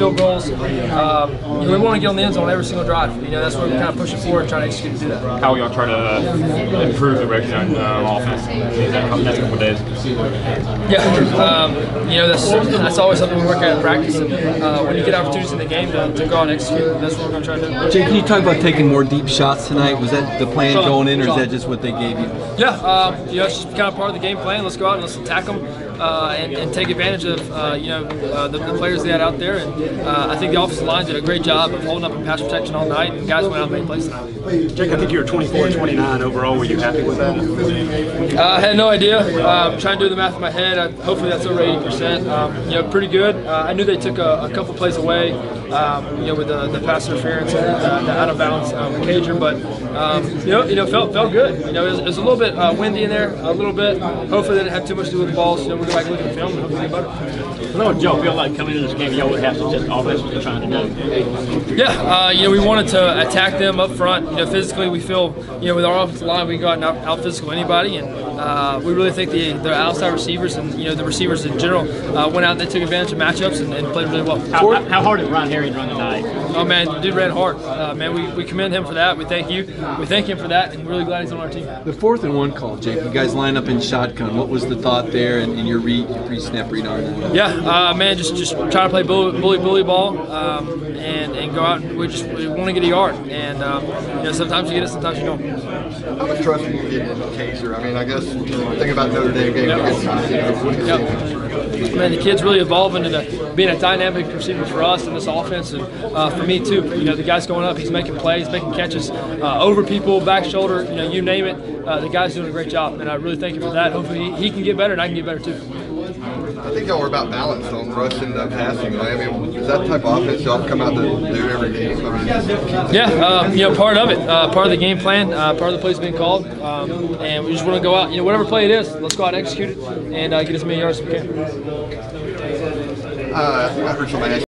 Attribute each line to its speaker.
Speaker 1: field goals. Um, you know, we want to get on the end zone every single drive. You know, that's what we're kind of pushing for and trying to execute to do that.
Speaker 2: How y'all try to improve the red zone uh, offense these next couple of days?
Speaker 1: Yeah, um, you know that's that's always something we work at in practice. And uh, when you get opportunities in the game to, to go out and execute, that's what we're going to try to do.
Speaker 3: Jay, can you talk about taking more deep shots tonight? Was that the plan going in, or is that just what they gave you?
Speaker 1: Yeah, um, you know it's just kind of part of the game plan. Let's go out and let's attack them uh, and, and take advantage of uh, you know uh, the, the players they had out there. And uh, I think the offensive line did a great job of holding up in pass protection all night. And guys went out and made plays tonight.
Speaker 4: Jake, I think you were 24 29 overall. Were you happy with that?
Speaker 1: Uh, I had no idea. Um, trying to do the math in my head. I, hopefully that's over 80%. Um, you know, pretty good. Uh, I knew they took a, a couple plays away, um, you know, with the, the pass interference and uh, the out of bounds um, occasion, but um, you know, you know, felt felt good. You know, it was, it was a little bit uh, windy in there, a little bit. Hopefully, they didn't have too much to do with the ball. So you know, we'll go back and look at the film and hopefully get better.
Speaker 5: Know what Joe feel like coming into this game. Y'all would have to just they're trying to do.
Speaker 1: Yeah, uh, you know, we wanted to attack them up front. You know, physically, we feel, you know, with our offensive line, we got go out out, physical anybody, and uh, we really think the, the outside receivers and you know the receivers in general uh, went out and they took advantage of matchups and, and played really well.
Speaker 5: How, how, hard did Ron Harry run tonight?
Speaker 1: Oh man, dude ran hard. Uh, man, we, we commend him for that. We thank you. We thank him for that, and really glad he's on our team.
Speaker 3: The fourth and one call, Jake. You guys line up in shotgun. What was the thought there, and, and your read, your pre-snap read on that?
Speaker 1: Yeah, uh, man, just just trying to play bully bully, bully ball um, and and go out. And we just we want to get a yard, and um, you know sometimes you get it, sometimes you don't.
Speaker 6: How much trust do you get in Cager? I mean, I guess think about Notre Dame game against you
Speaker 1: Yep. Man, the kid's really evolving into being a dynamic receiver for us in this offense, and uh, for me too. You know, the guy's going up, he's making plays, making catches uh, over people, back shoulder, you know, you name it. Uh, the guy's doing a great job, and I really thank him for that. Hopefully, he, he can get better, and I can get better too.
Speaker 6: I think y'all were about balanced on rushing and passing. Right? I mean, is that type of offense y'all come out to do every game? I mean,
Speaker 1: Yeah, um, you know, part of it, uh, part of the game plan, uh, part of the plays being called, um, and we just want to go out. You know, whatever play it is, let's go out and execute it and uh, get as many yards as we can.
Speaker 6: uh, I heard somebody